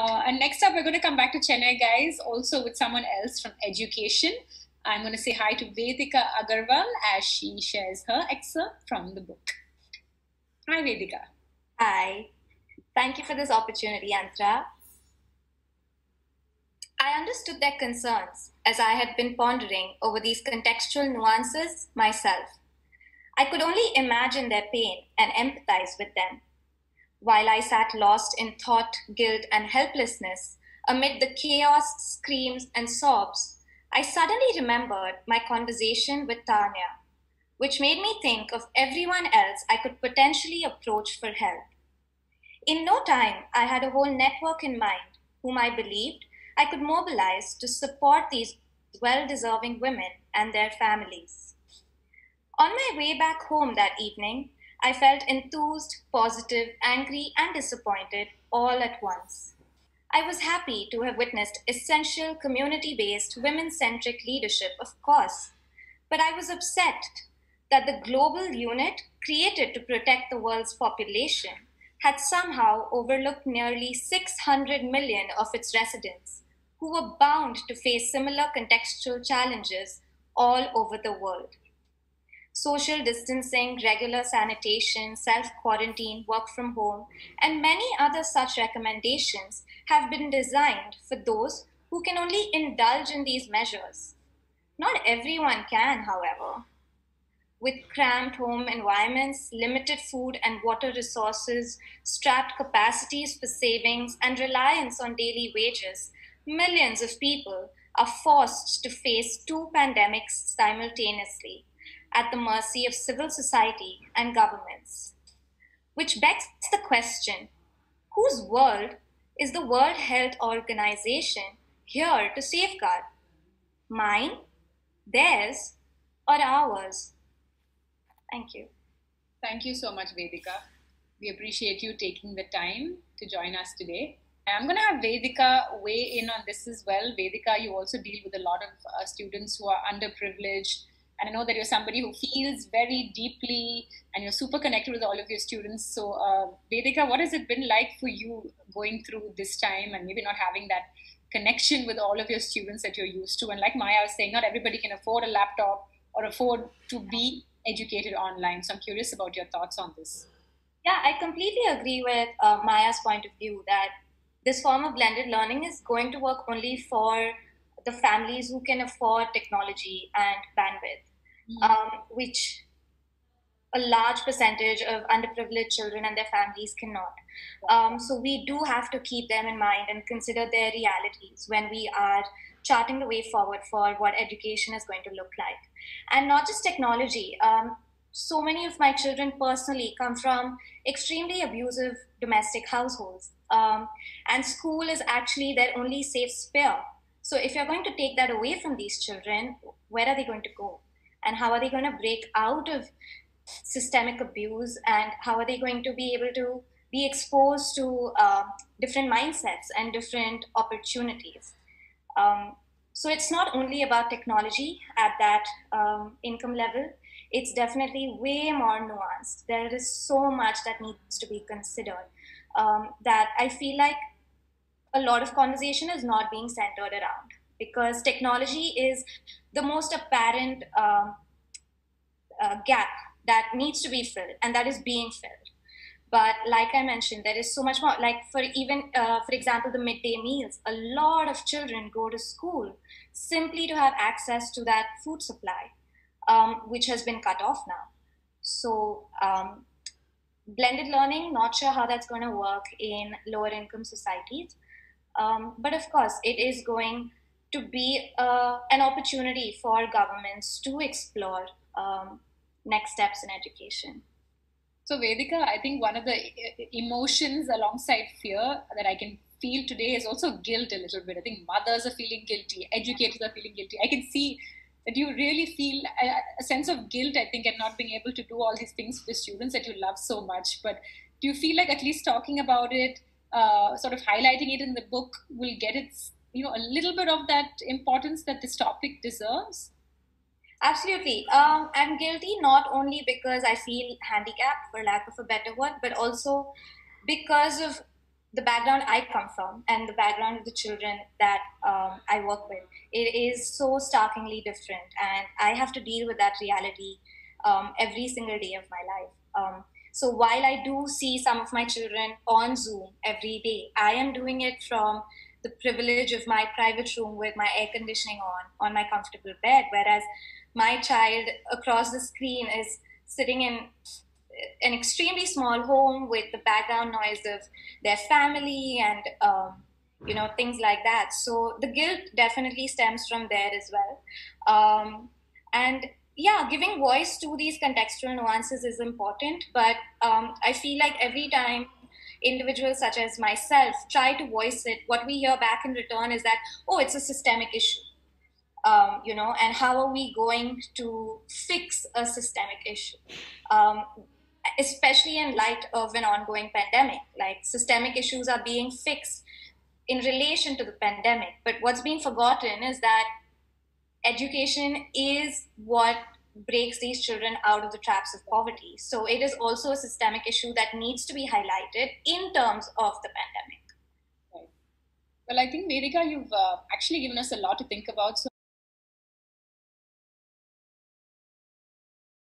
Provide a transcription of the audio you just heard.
Uh, and next up, we're going to come back to Chennai, guys, also with someone else from education. I'm going to say hi to Vedika Agarwal as she shares her excerpt from the book. Hi, Vedika. Hi. Thank you for this opportunity, Antra. I understood their concerns as I had been pondering over these contextual nuances myself. I could only imagine their pain and empathize with them. While I sat lost in thought, guilt, and helplessness amid the chaos, screams, and sobs, I suddenly remembered my conversation with Tanya, which made me think of everyone else I could potentially approach for help. In no time, I had a whole network in mind whom I believed I could mobilize to support these well deserving women and their families. On my way back home that evening, I felt enthused, positive, angry, and disappointed all at once. I was happy to have witnessed essential community based women centric leadership, of course, but I was upset that the global unit created to protect the world's population had somehow overlooked nearly 600 million of its residents who were bound to face similar contextual challenges all over the world. Social distancing, regular sanitation, self quarantine, work from home, and many other such recommendations have been designed for those who can only indulge in these measures. Not everyone can, however. With cramped home environments, limited food and water resources, strapped capacities for savings, and reliance on daily wages, millions of people are forced to face two pandemics simultaneously at the mercy of civil society and governments. Which begs the question whose world is the World Health Organization here to safeguard? Mine, theirs, or ours? Thank you. Thank you so much, Vedika. We appreciate you taking the time to join us today. I'm going to have Vedika weigh in on this as well. Vedika, you also deal with a lot of uh, students who are underprivileged. And I know that you're somebody who feels very deeply and you're super connected with all of your students. So, uh, Vedika, what has it been like for you going through this time and maybe not having that connection with all of your students that you're used to? And like Maya was saying, not everybody can afford a laptop or afford to be educated online. So, I'm curious about your thoughts on this. Yeah, I completely agree with uh, Maya's point of view that this form of blended learning is going to work only for the families who can afford technology and bandwidth. Um, which a large percentage of underprivileged children and their families cannot. Um, so we do have to keep them in mind and consider their realities when we are charting the way forward for what education is going to look like. And not just technology. Um, so many of my children personally come from extremely abusive domestic households. Um, and school is actually their only safe sphere. So if you're going to take that away from these children, where are they going to go? And how are they going to break out of systemic abuse? And how are they going to be able to be exposed to uh, different mindsets and different opportunities? Um, so it's not only about technology at that um, income level, it's definitely way more nuanced. There is so much that needs to be considered um, that I feel like a lot of conversation is not being centered around because technology is the most apparent um, uh, gap that needs to be filled and that is being filled. But like I mentioned, there is so much more. Like for even, uh, for example, the midday meals, a lot of children go to school simply to have access to that food supply, um, which has been cut off now. So um, blended learning, not sure how that's going to work in lower income societies. Um, but of course, it is going to be uh, an opportunity for governments to explore um, next steps in education. So, Vedika, I think one of the emotions alongside fear that I can feel today is also guilt a little bit. I think mothers are feeling guilty, educators are feeling guilty. I can see that you really feel a, sense of guilt, I think, at not being able to do all these things for the students that you love so much. But do you feel like at least talking about it, uh, sort of highlighting it in the book, will get its you know a little bit of that importance that this topic deserves? Absolutely. Um, I'm guilty not only because I feel handicapped, for lack of a better word, but also because of the background I come from and the background of the children that um, I work with, it is so starkly different. And I have to deal with that reality um, every single day of my life. Um, so while I do see some of my children on Zoom every day, I am doing it from the privilege of my private room with my air conditioning on, on my comfortable bed, whereas my child across the screen is sitting in an extremely small home with the background noise of their family and um, you know things like that. So the guilt definitely stems from there as well. Um, and yeah giving voice to these contextual nuances is important but um, i feel like every time individuals such as myself try to voice it what we hear back in return is that oh it's a systemic issue um, you know and how are we going to fix a systemic issue um, especially in light of an ongoing pandemic. Like systemic issues are being fixed in relation to the pandemic. But what's being forgotten is that education is what breaks these children out of the traps of poverty. So it is also a systemic issue that needs to be highlighted in terms of the pandemic. Right. Well, I think Vedika, you've uh, actually given us a lot to think about. So